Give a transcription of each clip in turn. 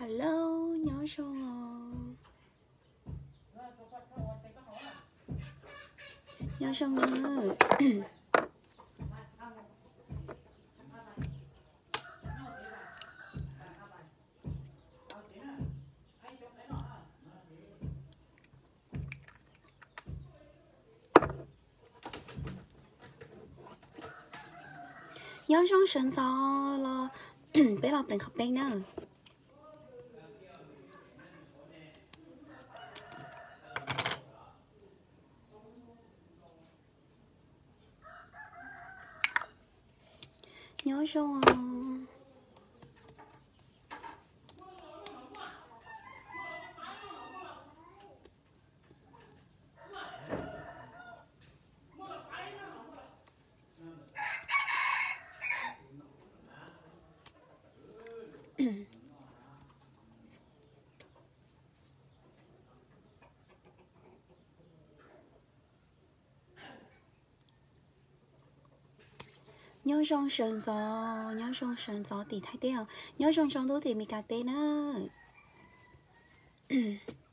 hello nhớ sao nhỏ sô ngơ nhớ trong sân so lo bé lọc đừng khóc bên nữa nhớ trong nhớ trong sân gió nhớ trong sân gió thì thấy tiêu nhớ trong trong đó thì mình cà tê nữa ส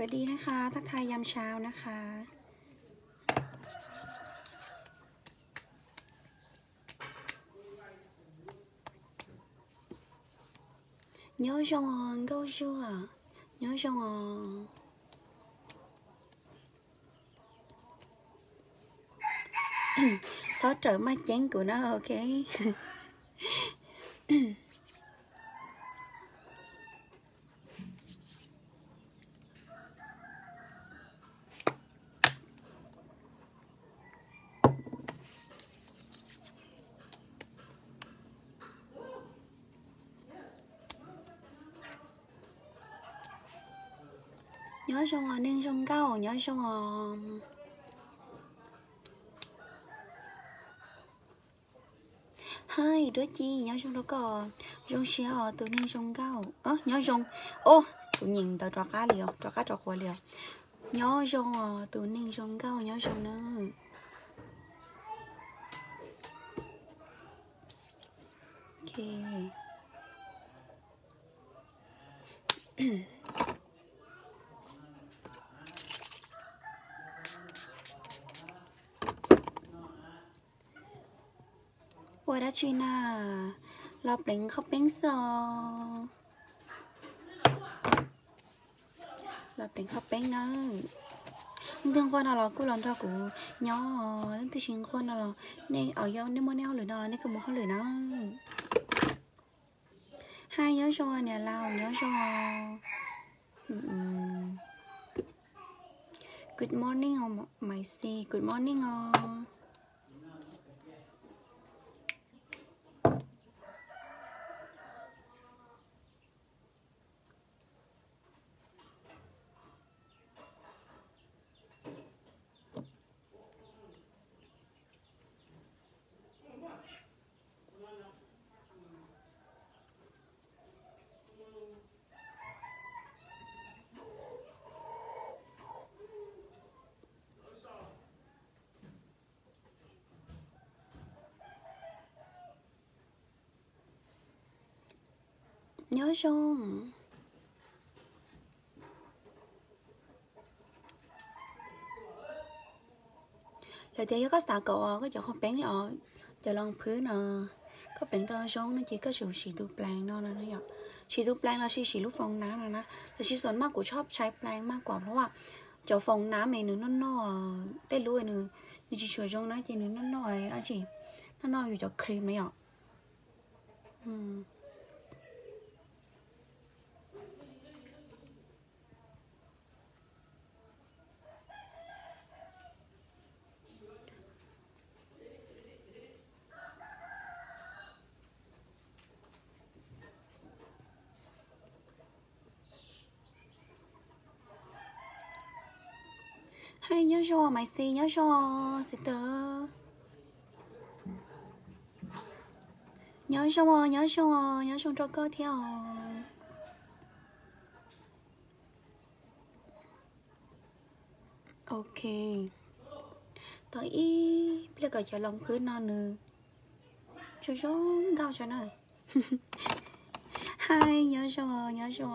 วัสดีนะคะ ทักทายยามเช้านะคะnhớ xong rồi câu chưa nhớ xong rồi xóa trở mắt chén của nó ok nhớ xong rồi nên xong cao nhớ xong rồi hai đứa chi, nhớ xong đó có rong xia ở từ nên xong cao ơ, nhớ xong ô, tụi nhìn tao trò cá liều trò cá trò quả liều nhớ xong rồi từ nên xong cao nhớ xong nữa ok. quá đã truy nà lọc đánh khóc bánh sờ. Lọc đánh khóc bánh nữa đừng quan nào là cô lần ra của nhỏ. Thì chính quan nào là nên ở nhau nên mua neo lửa nào là nên cứ mua không lửa nào. Hai nhớ cho nè lao nhớ cho. Ừ. Good morning on my say. Good morning oh. ู้ชม แล้วเดี๋ยวก็สตาร์กอก็จะคาเป็นแล้วจะลองพื้นเออก็เป็นตัวชงนั่นจีก็สูสีดูแปลงนอกแล้วนะหยอกสีดูแปลงเราชีสีลูกฟองน้ำนะนะแต่ชีส่วนมากกูชอบใช้แปลงมากกว่าเพราะว่าจะฟองน้ำเองหนึ่งนนอเต้รู้เองหนึ่งนี่ชีช่วยชงนะจีหนึ่งนนอไอ้อาชีนนออยู่จาครีมนะยอกอืม hay nhớ cho mày xì nhớ cho sẽ tớ nhớ cho nhớ cho nhớ cho cho cơ theo. Ok. Tôi ý bây giờ cho lòng cứ non nữa cho cho gao cho này hai nhớ cho nhớ cho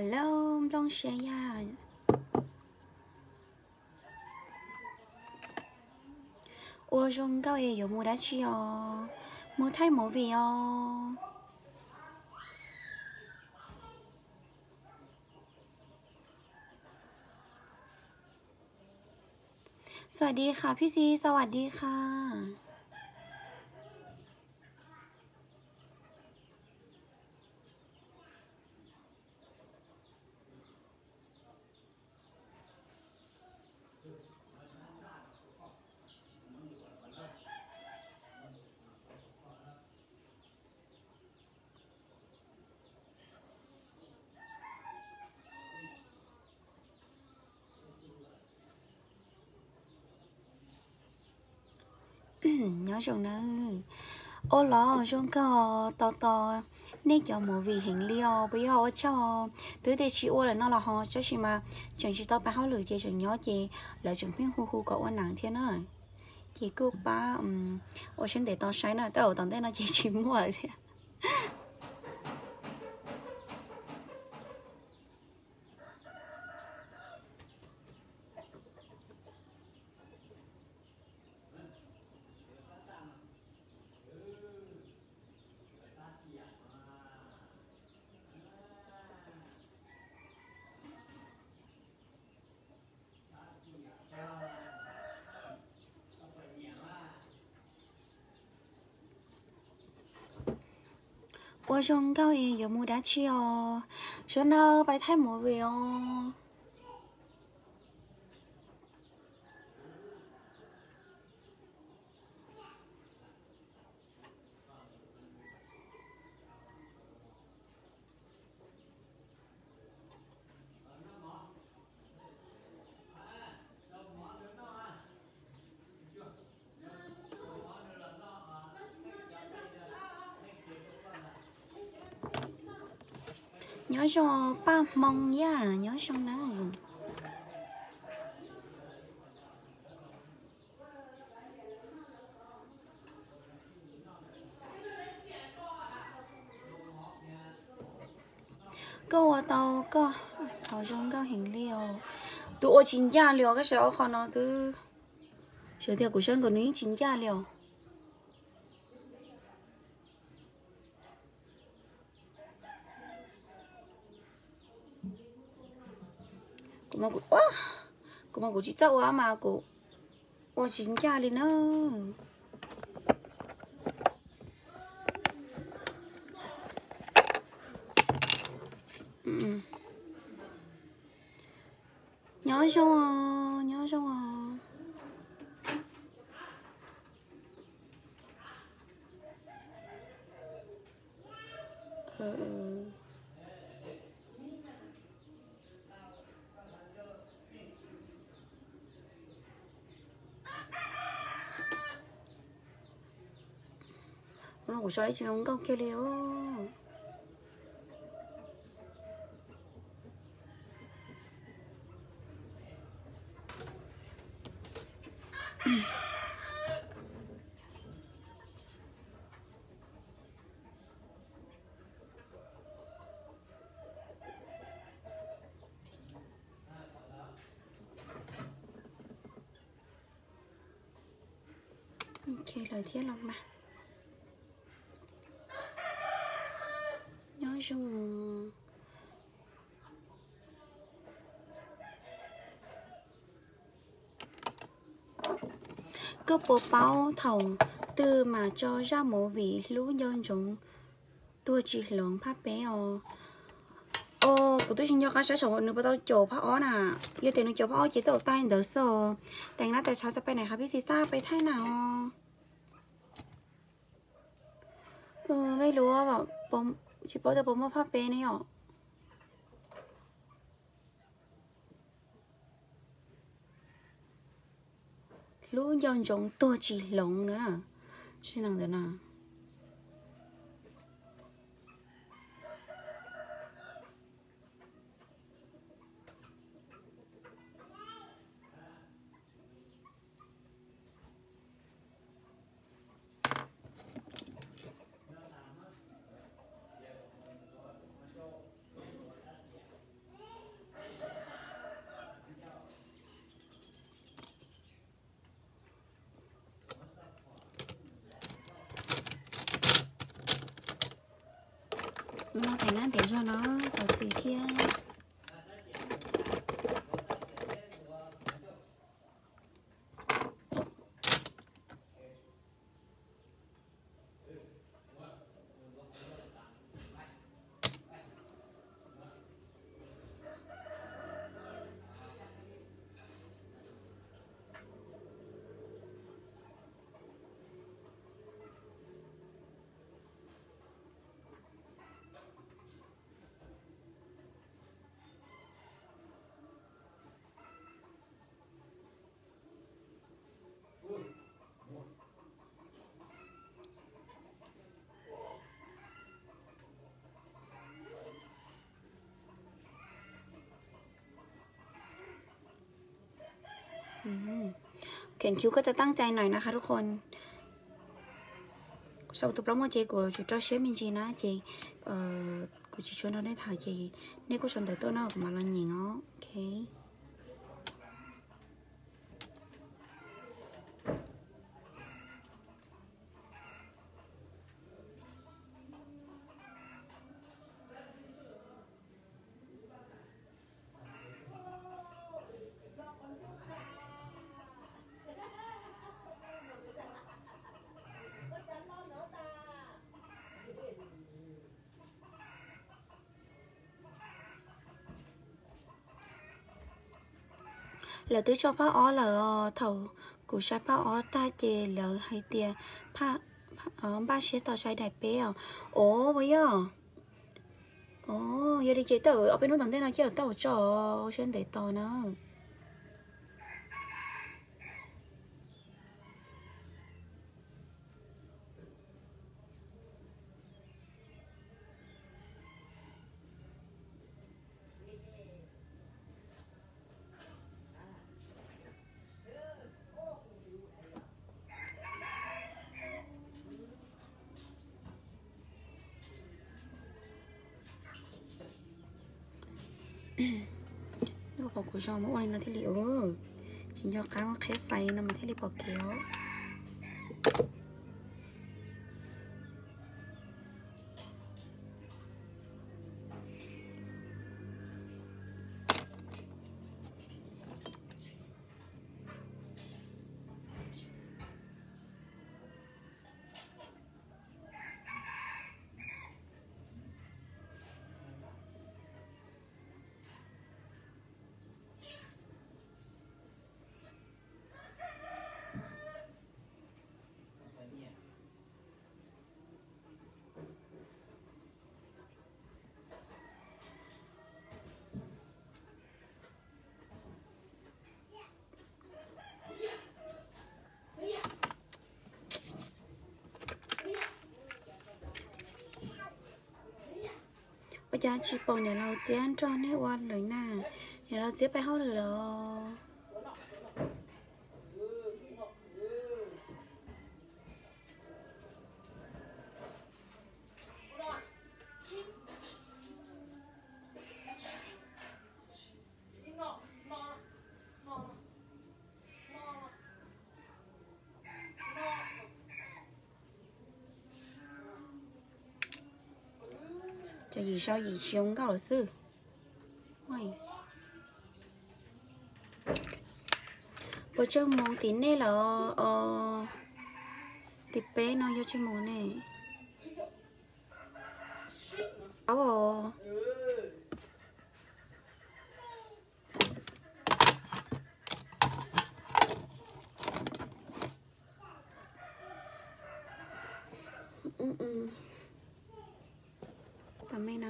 rồi Hello, long xe ya. Ủa trong cao ấy có mua đá chi ờ Mua thay mua vì ờ สวัสดีค่ะพี่ซี nhớ chồng nè ô lò chồng có to to, nên cho một vị hình liều bây giờ cho. Thứ đây chị ô là nó là họ cho chị mà chồng chị tao bà họ lười chị chồng nhớ chị là chồng biết hu hu có ô nặng thế nữa thì cứ ba um ô, xin để tao sai nữa tao tao tên nó chị chỉ mua thế. 想搞也又没得อีอยู่มู哦 cho ba mong ya nhớ xong đó câu à tàu câu thảo trong câu hình liều. Tụi chín gia liều, cái sẽ khó nó từ sửa theo của sơn của núi chín gia liều mà cũng quá cũng chỉ á mà cũng ô chính cha lên xong à nhớ xong à ờ, ờ nó của cho đấy ok lời thiết lòng mà xong cơ bộ bao thầu, từ mà cho ra một vị lũ nhân chúng tôi chỉ lớn pháp bé ô ô của tôi xin cho các cháu nữa bắt đầu chỗ pháp ó nà. Giờ tiền nó chỗ pháp ó chỉ tổ tay đỡ sờ tiền nát tại cháu sẽ bên này, hả biết gì sao bên thế nào? Ừ mấy lúa bảo bông chỉ bảo được bốn mà pháp bê này ạ lũ dân giống tua chỉ lồng nữa nè chứ năng thế nào เขียนคิ้วก็จะตั้งใจหน่อยนะคะทุกคนสำหรับโปรโมเจกูจุดเจ้าเชมินจีนะเจเอ่อกูจะชวนเราได้ถ่ายเจเนี่กูชวนแต่ตัวน้าออมาล้งยิงอ๋อโอเค là tứ cho phá ó là thầu của sai phá ó ta chè lỡ hay tiền phá ở ba sẽ tỏ sai đại bé à. Ố bây giờ. Ố giờ đi chế tàu ở bên nước Đồng thế nào chứ? Tàu cho trên để tàu nữa cho mỗi anh là thế liệu đó chỉ cho cái mà khép phải nên mà liệu bỏ kéo giờ chỉ bỏ nhà lâu dán cho nên qua lời nà nhà lâu dán phải hao được rồi sao gì xuống cao là sư Ôi. Bữa chơi mong tí này là ờ tí bé nó vô chơi món này áo à ừ, ừ. tầm mấy nó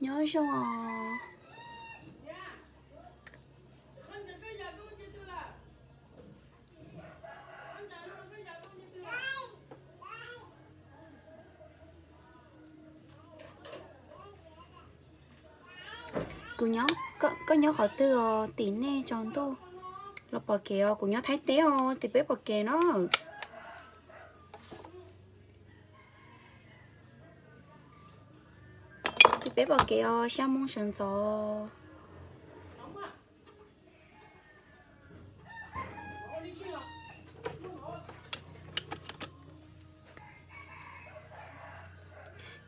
nhớ sao à? Cô nhớ có có nhớ khỏi từ ờ, tín nè tròn tu lọc bò kề ờ, cô nhớ thấy té ờ, thì bé bò kề nó bé bỏ kề sao mong sần gió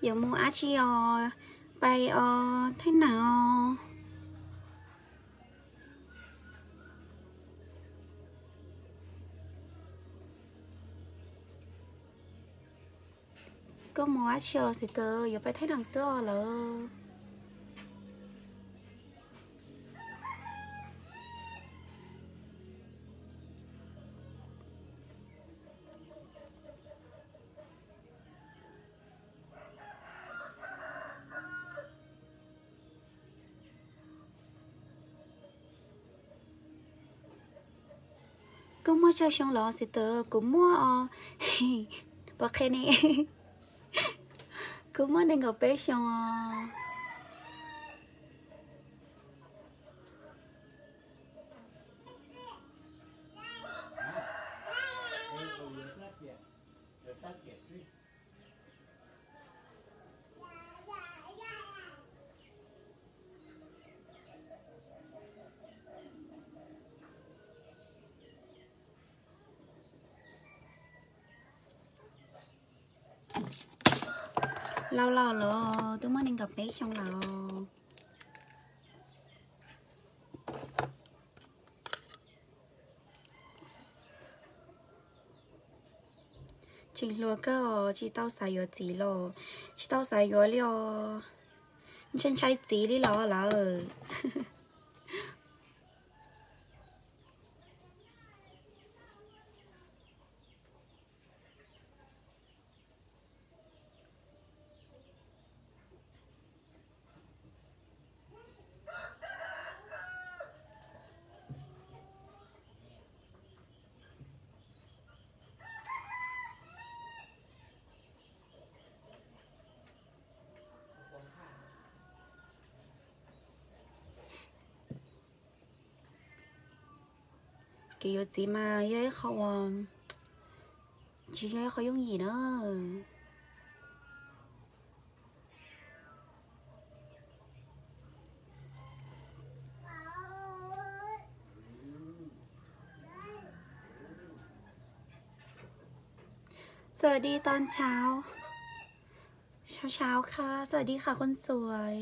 giờ mua á chi bay ờ thế nào? Có mua á thì tớ giờ phải thấy đằng xưa là cũng mua cho xong lọ thì tớ cũng mua ờ bà khen nè cũng mua nên gặp bé lâu lâu lọ tôi mới nên gặp bé xong lọ chính lúa cơ chỉ tao xài yo chỉ lo chỉ tao xài yo liao chân trái chỉ đi ก็ย้อนจีมายังเขาที่เขาเ给有芝麻也好啊，其实也เนอะ。สวัสดีตอนเช้า เช้าเช้าค่ะ สวัสดีค่ะคนสวย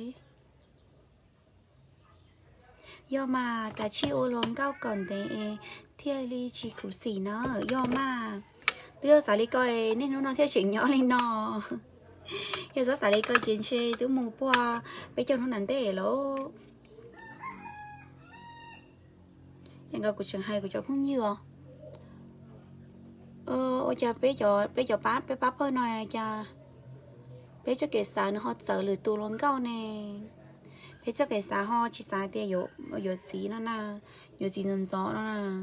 要嘛，但是我龙高讲的，天里只苦死呢，要嘛，đưa xả đi coi nên nó theo chuyện nhỏ lên nó giờ gió xả đi coi chuyện chê tứ mù qua bây giờ nó nắn tệ lỗ nhưng gặp của trường hay của cháu không nhiều ờ ô cha bé cho bé cho bát bé bát hơi nói à, cha. Bé cho kẻ xả nó họ sợ lừa tù luôn cao nè bây giờ cái xá ho chỉ xá tia yếu yếu gì nó là yếu gì nó gió nó là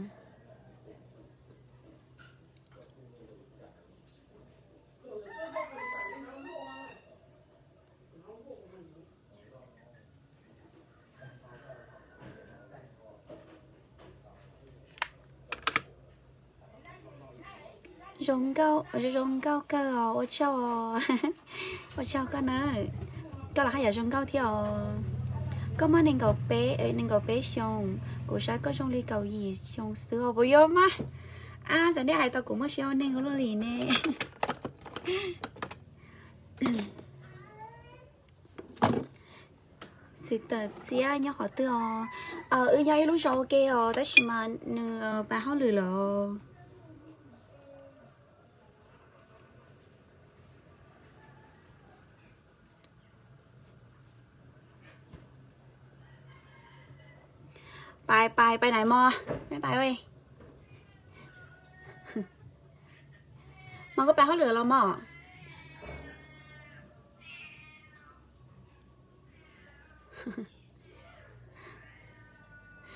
rồng cao ờ, rồng cao cao ôi chào ôi chào con ơi. Con là hay ở rồng cao thì có mà nên cầu bé ấy nên cầu bé xong cô sẽ có trong ly cầu gì xong xưa bây giờ á? à giờ đây ai tao cũng mất xeo nên có lì nè sự tờ xia nhau họ tư ờ ừ nhau lúc sau kia ờ ta chỉ nửa bà họ lừa lừa ไปไปไปไหนมอ ไม่ไปเว้ยมันก็ไปเขาเหลือเรามอ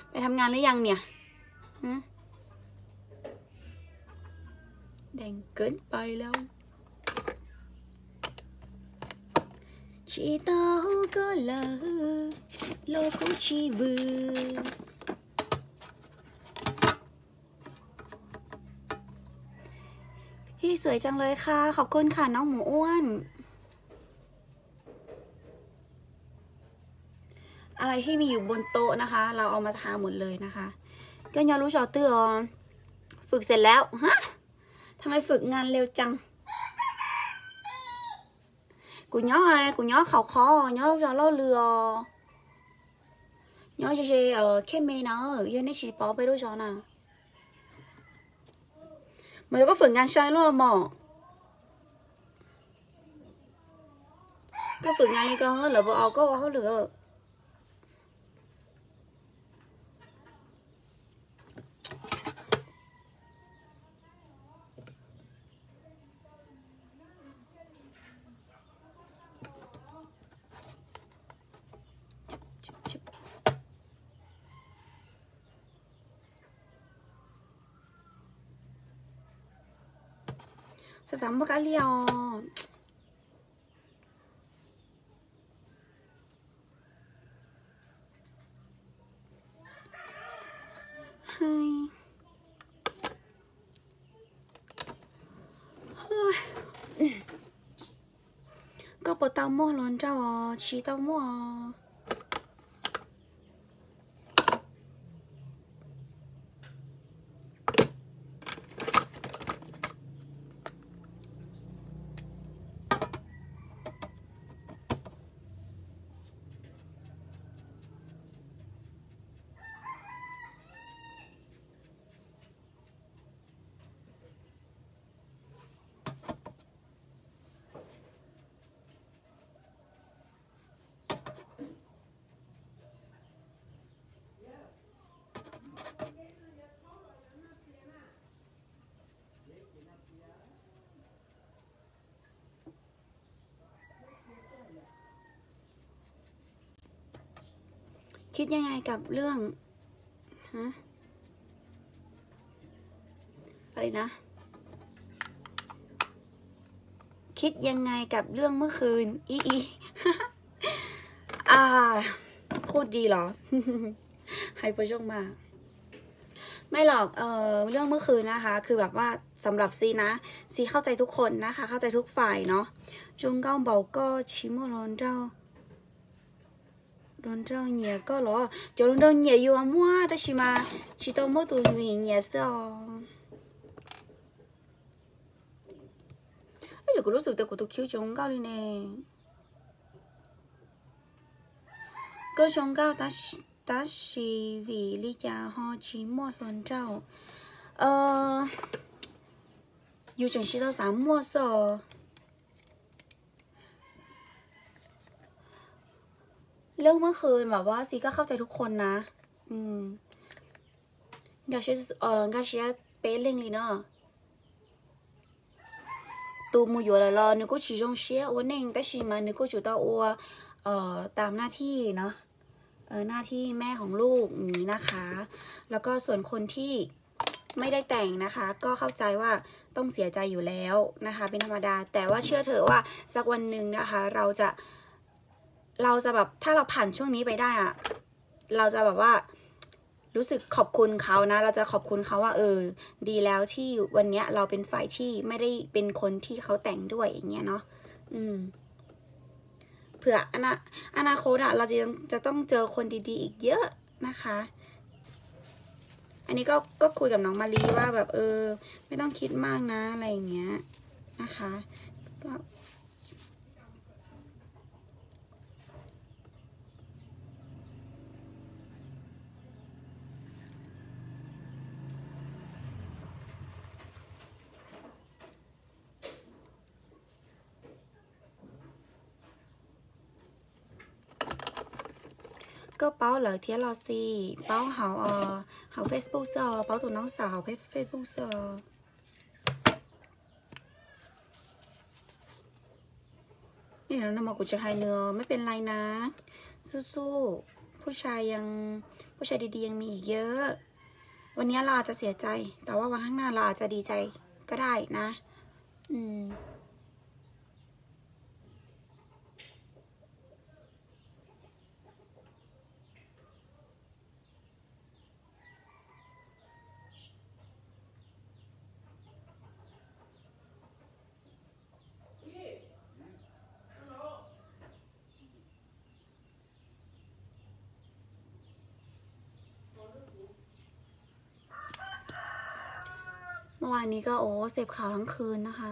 ไปทำงานหรือยังเนี่ยแดงเกินไปแล้วชีตาก็เลยโลกุชีวือ สวยจังเลยค่ะ ขอบคุณค่ะน้องหมูอ้วน อะไรที่มีอยู่บนโต๊ะนะคะ เราเอามาทาหมดเลยนะคะก็ยอรู้จอเตือฝึกเสร็จแล้วฮะทำไมฝึกงานเร็วจังกูย้อไงกูย้อเขาคอย้อจะล่อเรือย้อจะเชเออเข้มเมย์นะยันนี่ชีปอไปด้วยจอน่ะ mà có phần ngàn sai luôn mà có phần ngàn đi con là vợ có bao lửa. 깜빡할리요 하이 그 보다 뭐 런자워 지도 뭐 คิดยังไงกับเรื่องฮะอะไรนะ คิดยังไงกับเรื่องเมื่อคืน อีอีอ่าพูดดีเหรอให้ประชงมา ไม่หรอก เออเรื่องเมื่อคืนนะคะ คือแบบว่าสำหรับซีนะ ซีเข้าใจทุกคนนะคะ เข้าใจทุกฝ่ายเนาะจุงก้าบอกก็ชิโมรอนเจ้า lần đầu nhẹ có lo cho lần đầu nhẹ yêu mua ta chỉ mà. Chỉ tao mua tụi mình nhẹ sao? Ấy giờ lúc sự của tôi kêu chống cao đi nè. Cơ chống cao ta ta chỉ vì lý do họ chỉ mua lần đầu ờ yêu chẳng chỉ tao sáng mua sao เรื่องเมื่อคืนแบบว่าซีก็เข้าใจทุกคนนะ อืมกาเชเอ่อกาเชเป๊ะเร่งเลยเนาะตัวมูอยู่แล้วนึกก็ชีจงเชียวันนึงแต่ชีมานึกก็จุดตัวเอ่อตามหน้าที่เนาะเออหน้าที่แม่ของลูกนี้นะคะ แล้วก็ส่วนคนที่ไม่ได้แต่งนะคะ ก็เข้าใจว่าต้องเสียใจอยู่แล้วนะคะ เป็นธรรมดา แต่ว่าเชื่อเถอะว่าสักวันหนึ่งนะคะ เราจะเเราจะแบบถ้าเราผ่านช่วงนี้ไปได้อะเราจะแบบว่ารู้สึกขอบคุณเขานะ เราจะขอบคุณเขาว่า เออ ดีแล้วที่วันเนี้ย เราเป็นฝ่ายที่ไม่ได้เป็นคนที่เขาแต่งด้วยอย่างเงี้ยเนาะอืมเผื่ออนาอนาคตอะเราจะจะต้องเจอคนดีๆ อีกเยอะนะคะ อันนี้ก็ก็คุยกับน้องมารีว่าแบบเออ ไม่ต้องคิดมากนะอะไรอย่างเงี้ยนะคะ ก็เป้าเหลอเทียรอซีเป้าเขาเออเขาเฟซบุ๊กเซอร์เป้าตัวน้องสาวเฟซบุ๊กเซอร์นี่เรานำมากุจะไทยเนื้อไม่เป็นไรนะ สู้ๆผู้ชายยังผู้ชายดีๆยังมีอีกเยอะ วันนี้เราอาจจะเสียใจ แต่ว่าวันข้างหน้าเราอาจจะดีใจก็ได้นะ อืมานนี้ก็โอ้เสพข่าวทั้งคืนนะคะ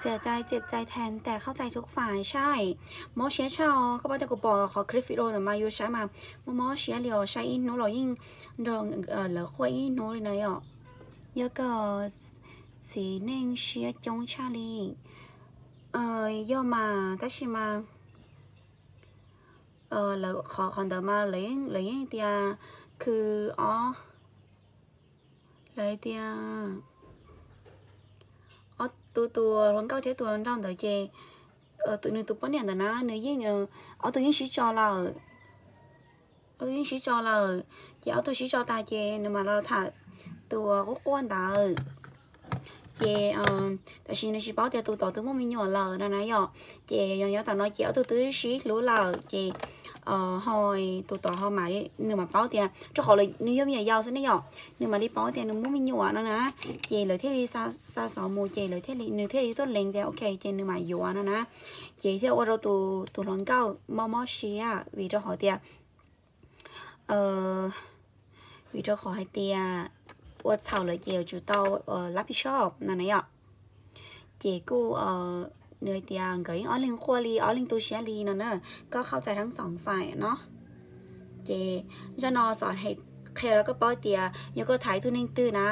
เสียใจเจ็บใจแทนแต่เข้าใจทุกฝ่ายใช่มอเชียชาวก็ว่าแต่กูบอกขอคริปวิโรมาอยู่ใช่มามอเชียเหลียวใช้อินโนเรายิ่งเดินเออเหลือควยอินโนเลยนะอะเยอะก็สีเน่งเชียจงชาลีเออย่อมาตั้ชิมาเออแล้วขอคอนเดอร์มาเลยงเลยยังเตียคืออ๋อเลยเตีย tu tu hôn cao thế tu trong đời chê ờ tự nhiên tu bữa này là nó nếu như nhờ? Ở tự nhiên sĩ cho là ở tự nhiên sĩ cho là dạ, ở chỉ ở tôi chỉ cho ta chơi nhưng mà nó thà tu có quan ta ở chê ta xin nó chỉ bảo tiền tu tổ tu mua mình nhỏ lờ nó nói nhỏ. Chê nhỏ nhỏ tao nói dạ, chỉ ở tôi tứ chỉ lú lờ chê ờ hồi tụ tỏ mà đi mà báo tiền, cho họ lời nếu như giàu sẽ nhỏ nhưng mà đi báo tiền nó muốn mình nhỏ nó nè. Chị lời thế đi sao sao mua chị lời thế đi, nếu thế đi tốt lên thì ok, chị nếu mà nhỏ nó nè. Chị theo ô tô tụ tụ lòng cao mau mau xí vì cho họ tiền. Ờ, vì cho họ hai tiền ô sau lời chị ở chủ tàu, ở shop, nè này ạ chị cô เนยเตียงก็ยังอ้อลิงคัวลีอ้อลิงตูเชียลีนั่นเนอะก็เข้าใจทั้งสองฝ่ายเนาะเจจะนอสอนให้เคแล้วก็ป้อเตียยังก็ถ่ายตัวนึงตื้อนะ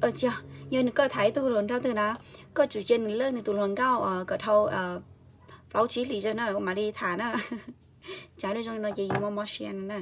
เออเจ้ายังก็ถ่ายตัวหลนเท่าตื้อนะก็จุดเจนเลิกในตัวหลนเก้าเออก็เท่าเออเป้าจีหลีจะเนอะมาดีฐานเนอะจ่ายด้วยจงนอเจยังมอมอเชียนเน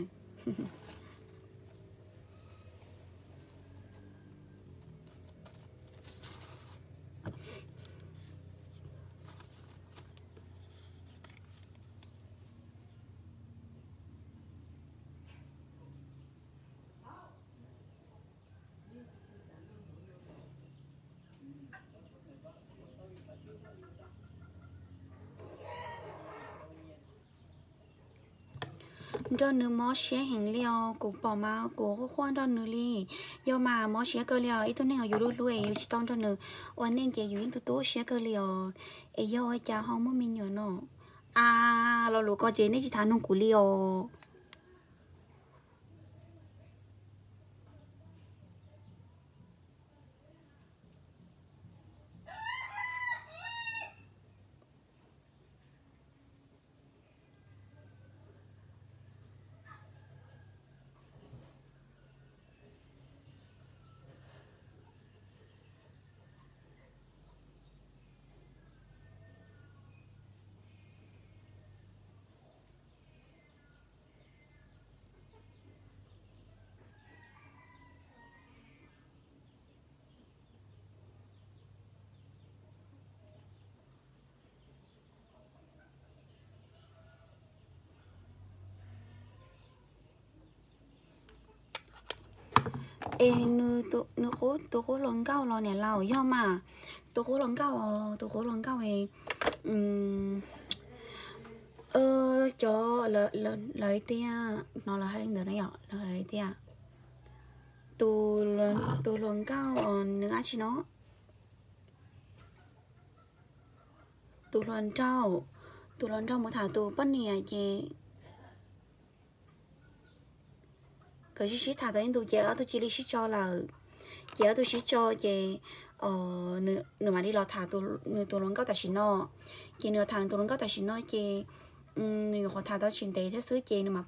cho nữ mò xé hình liao cũng bỏ mà của khoan cho nữ li do mà mò xé cơ liao ít tuần này ở dù lúc lúc ấy chỉ tông cho nữ ổn nên chỉ dùng tụt tôi xé cơ liao ấy do ai cha không muốn mình nhỏ nó à lo lúc có chế nên chỉ thằng nông cú liao ê nữ tụ nữ cố tụ cố lần cao lo nè lao do mà tụ cố lần cao tụ cố lần cao thì um ơ cho lời lời lời tia nó là hai người nó nhỏ lời tia tu lần tu lần cao nữa á nó tu lần trâu tu lần trâu một thả tụ bất nè gì cái chỉ chỉ lý chỉ cho là giờ tôi chỉ cho gì ờ nửa nửa mà đi lò thả nửa tụ lần cao tại xin nó chỉ nửa thả tụ lần cao tại xin nó chỉ nửa họ thả tới chuyện đấy thế xứ nửa mà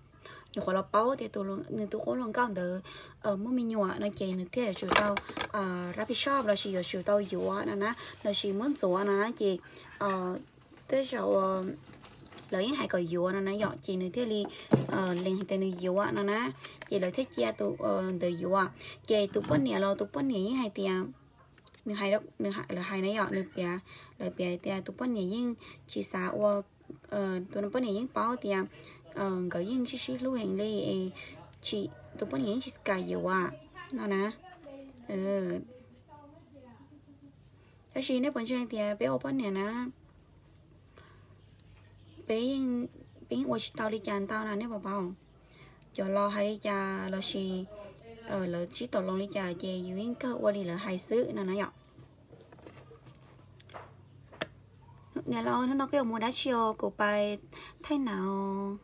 nửa họ là bao thì tụ nửa tụ khổ lần cao được ở ờ, mỗi mình nhỏ nó nửa thế là chủ tao ờ, à rapid shop, là chỉ ở chủ tao yếu nó nè là chỉ muốn 做 nó chỉ ờ tới sau ờ, lấy hai cái dừa nó ờ, nó dọn chị nữa thế li lên hai tên dừa nó nó chị lấy thế chia tụ ờ, từ dừa chị tụ bún nhẹ lo, tụ bún nhẹ hai tiền nửa hai đó nửa hai, là hai này dọn nửa bia là bia tiền tụ bún nhẹ nhưng chị xả qua ờ, tụ nó bún nhẹ nhưng bao tiền gửi nhưng chị chị lưu hành li chị tụ bún nhẹ chị cài dừa nó nè ừ. Cái gì nếu bún chơi thì bé ô bún nhẹ nè bé bé ôi tao đi chăn tao là nè bảo bảo cho lo hay đi cha lo xì ờ là chỉ tổ lòng đi cha về yến cơ qua đi là hai xứ nó nói nhọ nè lo nó nó cái mua đá chiều của bài thay nào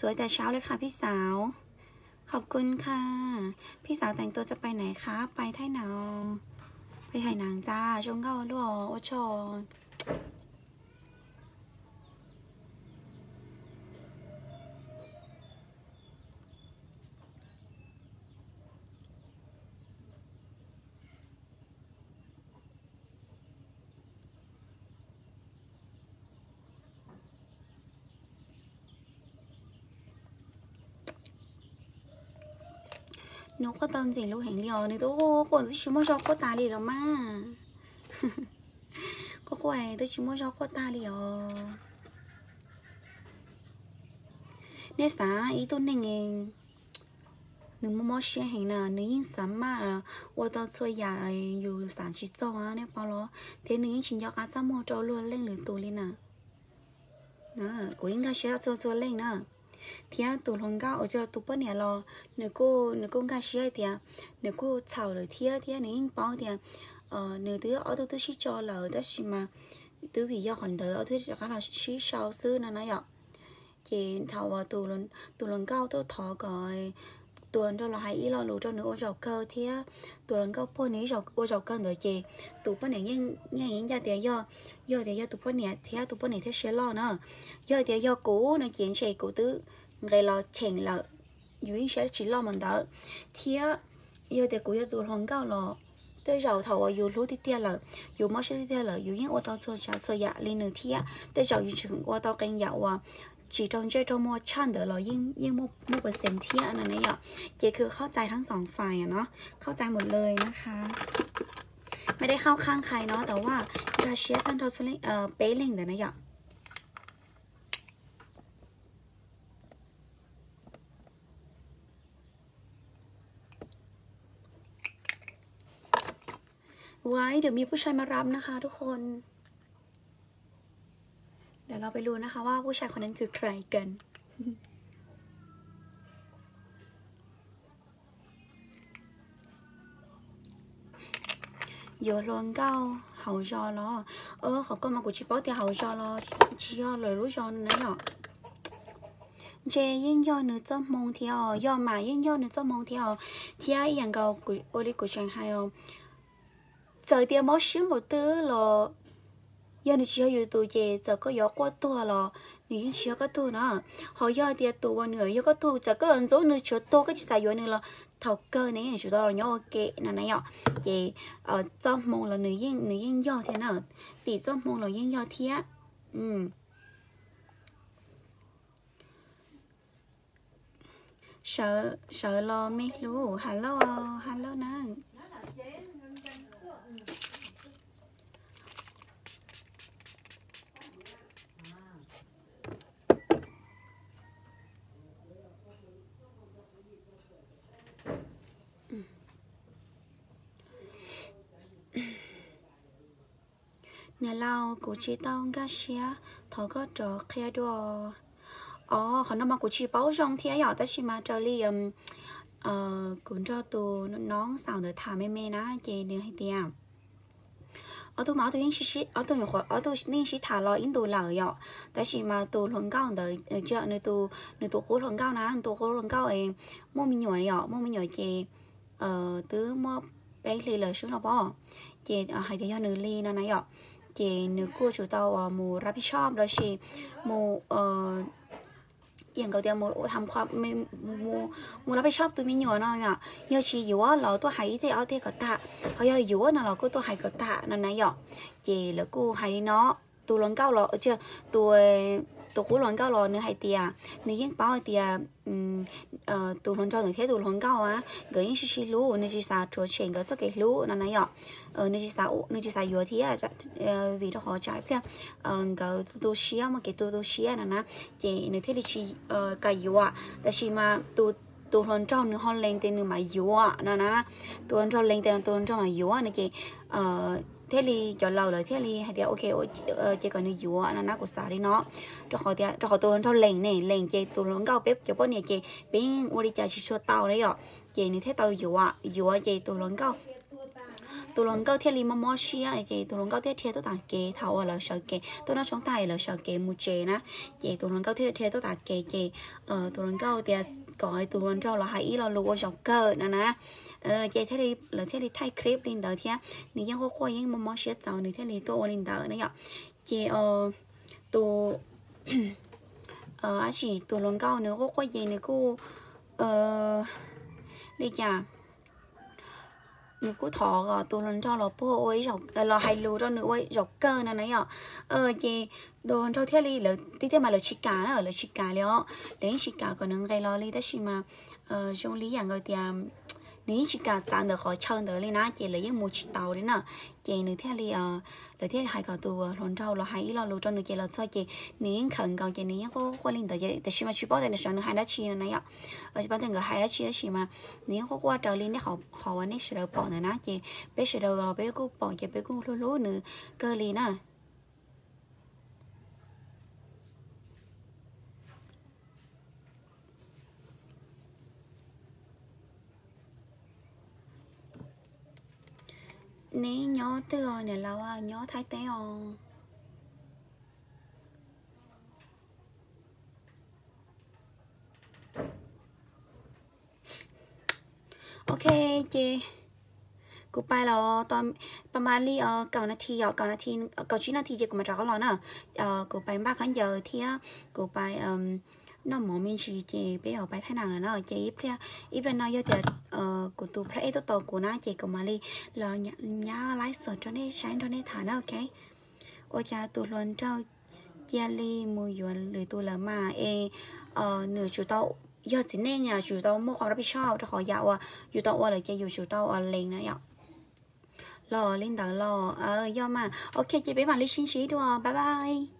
สวยแต่เช้าเลยค่ะพี่สาว ขอบคุณค่ะ พี่สาวแต่งตัวจะไปไหนคะ ไปไทยหนาวไปถ่ายหนังจ้าจงเก้าด้วยโอ้โช nó có tên gì lúc hành liều này tôi còn chỉ mua cho cô ta liều mà có khỏe tôi chỉ mua cho cô ta liều nè sáng ý tôi nên nghe nương mua mua xe hành nè nương yên mà là tôi tao xôi nhà dù sáng chỉ cho á nè bao lo thế nương yên chỉ cho cá mua cho luôn lên lửa tù lên nè đó của yên cái xe xôi xôi lên nè thì à tụ lòng gạo ở cho tụ bữa nè lo nếu cô nếu cô nghe xí thì à nếu cô chào lời thì à thì à nếu bao thì à ờ nếu thứ ở tôi tôi xí cho lời đó xí mà tứ vì do còn đỡ ở thứ khá là xí sau xưa nó nói ạ thì thầu vào tụ lần tụ lần cao tôi thọ gọi tuần cho là hai ý lo lù cho nữ ô dầu cơ thì tuần tụ lần cao po ní dầu ô dầu cơ nữa chị. Tụ bữa này nhưng nhanh những gia tiền do do thì do tụ bữa này, thì tụ bữa này thế sẽ lo nữa. Do thì do cũ nó chuyện chị, cũ tứ, người lo chèn là yuan sẽ chỉ lo mình đỡ. Thì do giờ thì do tụ hồng cao lo, tới giờ thầu ở dù lúa thì tia là dù mất sẽ tia là dù những ô tô xô xô dạ lên nửa thì á, tới giờ dù chừng ô tô canh dạo à chỉ trong chơi trong mua chăn đỡ là ยิ่งยิ่งมุกมุกเปอร์เซ็นต์ที่อันนั้นเนี่ยเจคือเข้าใจทั้งสองฝ่ายอะเนาะเข้าใจหมดเลยนะคะ ไม่ได้เข้าข้างใครเนาะแต่ว่าจะเชียร์ท่านทศลิงเอ่อเป๊ลิงเดี๋ยวนะอย่าไว้เดี๋ยวมีผู้ชายมารับนะคะทุกคน ดี๋ยวเราไปรู้นะคะว่าผู้ชายคนนั้นคือใครกัน有人告好笑了，呃，好干嘛过去包点好笑了，只要来路上那样。这应要你做梦条，要嘛应要你做梦条，天一样个过我的过上海哦，早点没事没得了。Giờ nữa chỉ có tụ chế giờ có gió qua tua là nếu chỉ có tu nó họ giờ thì tụ nửa, giờ có tu giờ có ẩn dấu nữa chỗ to cái chỉ xài gió nữa là thầu cơ này chủ đó là nhau ok là này ạ chị ở trong mong là nữ yên nữ yên do thế nào tỷ trong mong là yên do thế á ừ sợ sợ lo mấy lú hello hello nè nè lao cụ chỉ tao ga xía thọ có trò khe đùa. Ờ họ nó mà cụ chỉ bảo trong thì ấy ta chỉ mà trở li um ờ cũng cho tù nón sao để thả mê mê ná chị đừng hay tiêm ở tôi máu tôi yên xí ở ờ, tôi nhỏ ở ờ, tôi nên xí thả lo yên tôi lờ dọ tại vì mà tôi luận cao đời chợ nơi tôi nơi tôi cố luận cao ná tôi cố luận cao em mua mình nhỏ dọ mua mình nhỏ chị ờ tứ mua bé lì lời xuống nó bỏ chị hay thì do nữ ly nó này dọ chị nữ cô chủ tàu mù rapid shop đó chị mù ờ อย่างเกาเดียวมูทำความมูมูมูเราไปชอบตัวมีหน่วยน้อยอะยาชีอยู่ว่าเราตัวหายที่เอาที่ก็ตาเขาอยากอยู่ว่าเราก็ตัวหายก็ตานั่นนะอะเจแล้วกูหายเนาะตัวล้นเก้าเราเจอตัว ตัวคู่ล้นเก้าราเนื้อหายเตียเนื้อยิ่งเป้าเตียอืมเอ่อตัวล้นเจ้าหนึ่งเทตัวล้นเก้าอะก็ยิ่งชิชิรู้เนื้อจีสาตัวเชงก็สักเกรู้นั่นนะอะเออเนื้อจีสาเนื้อจีสาอยู่ที่อะจะเอ่อวิธีขอจ่ายเพื่อเอ่อก็ตัวเชียมาเกตัวตัวเชียนั่นนะเจเนื้อที่ลิชีเอ่อกายอยู่อะแต่ชีมาตัวตัวหลอนเจ้าเนื้อห้องเลงเต็นเนื้อมาอยู่อะนะนะตัวหลอนเจ้าเลงเต็นตัวหลอนเจ้ามาอยู่อะนี่เจเอ่อ thế thì cho lâu rồi thế thì hay thì ok chỉ còn đi dùa nó nó của xả đi nó cho họ thì cho họ tôi cho lệnh này lệnh chị tôi nó cao bếp cho bọn này chị bên ô đi chơi chỉ cho tao đấy ạ chị này thế tao dùa dùa chị tôi nó cao tụ lòng câu thiết li mà mò xia chị tụ lòng câu thiết thiết tôi tặng kế thảo ở là sợ kế tôi nói chúng ta là sợ kế một chế nè chị tụ lòng câu thiết thiết tôi tặng kế chị ờ tụ lòng câu thì gọi tụ lòng cao là hãy ý là lúa dọc cơ nè nè ờ chị thế thì là thế thì thay clip lên đó thì nếu như có coi những mà mò xia cháu nếu thế thì tôi lên đó nữa chị ờ tụ ờ à chị tụ lòng câu nếu có coi gì nữa cô ờ đi chả nếu cô thọ gò tôi lần cho là bố ôi dọc là hay lù cho nữa ôi dọc cơ nè nãy ạ ờ chị đồ cho thế li là tí thế mà là chỉ cả là là chỉ cả liệu lấy chỉ cả còn nâng gây lo li đó chỉ mà ờ trong lý dạng người tiệm nếu chỉ cả chán được khỏi chân được lên á chỉ lấy một chiếc tàu đấy nè chị nữa thế li ờ lấy thế hai cái tù lần trâu là hai lo lù cho nữa chị là sao chị nếu khẩn cầu chị nếu có có linh tới chị chỉ mà chỉ bảo đây là sang hai lá chi này ạ ở chỉ bảo đây là hai lá chi đó chỉ mà nếu có qua trời lên để họ họ anh ấy sẽ được bỏ này nè chị bé sẽ được bé cũng bỏ chị bé cũng lú lú nữa cơ li nè nè nhỏ tư rồi nè lâu à nhỏ thái tế rồi. Ok chị. Cú bay là tôm bà mà li ở cầu nát thì ở cầu nát thì ờ, cầu chín nát thì chị cũng mà rõ lò nè cú bay ba khán giờ thì á, cú bay nó mỏ mình chỉ chỉ bây giờ bài thay nào nó chỉ ít ra ít ra nó giờ của tụ phải tổ tổ của nó chỉ của mà đi lo nhá lái sở cho nên sáng cho nên thả nó ok ôi cha tụ luôn trao gia li mùi yuan lười tụ là mà e nửa chủ tàu giờ chỉ nên nhà chủ tàu mua khoản đó bị cho họ dạo à chủ tàu là chỉ chủ tàu ở liền nữa dạo lò lên tàu lò ờ do mà ok chị bé bạn đi xin xí đùa bye bye